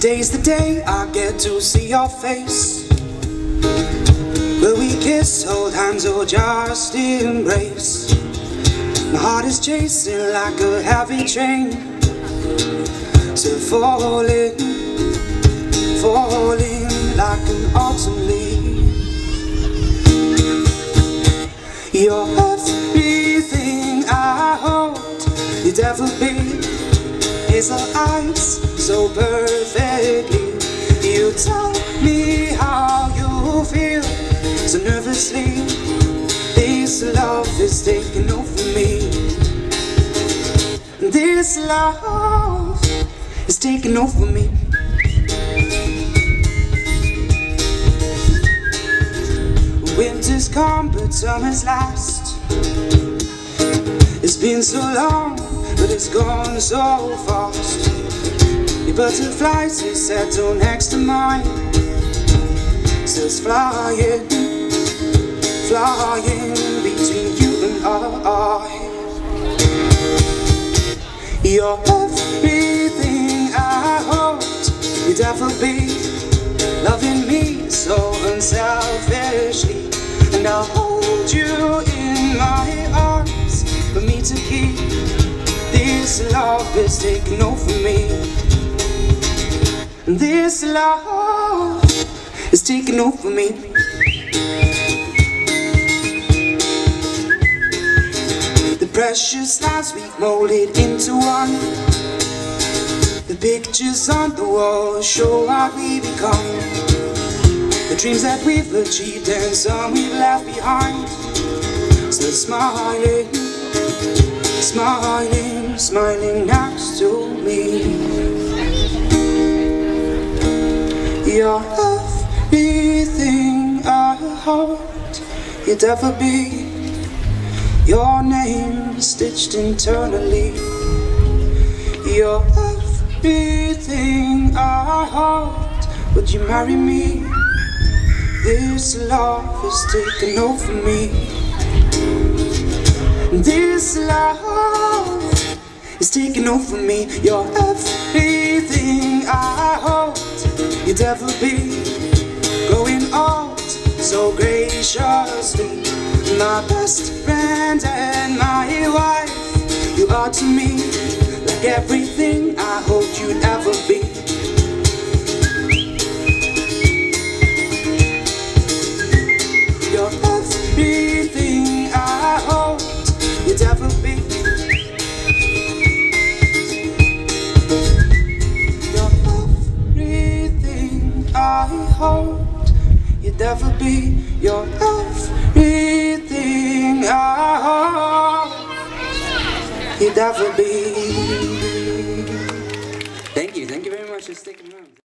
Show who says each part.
Speaker 1: Today's the day I get to see your face. Will we kiss, hold hands, or just embrace? My heart is chasing like a heavy train. So falling, falling like an autumn leaf. You're everything I hoped you'd ever be. Hazel eyes so perfectly. You tell me how you feel so nervously. This love is taking over me. This love is taking over me. Winter's come, but summer's last. It's been so long, but it's gone so fast. Your butterflies they settle next to mine. Says flying, flying between you and I. You're everything I hoped you'd ever be. Loving me so unselfishly. And I'll hold you in my is taking over me. This love is taking over me. The precious lives we've molded into one. The pictures on the wall show what we become. The dreams that we've achieved and some we've left behind. So smiling, smiling, smiling next to me. You're everything I hoped you'd ever be. Your name stitched internally. You're everything I hoped. Would you marry me? This love is taking over me. This love is taking over me. You're everything I hoped you'd ever be. Going out so graciously. My best friend and my wife. You are to me like everything You'd ever be. You're everything I hoped you'd ever be. Thank you, thank you very much for sticking around.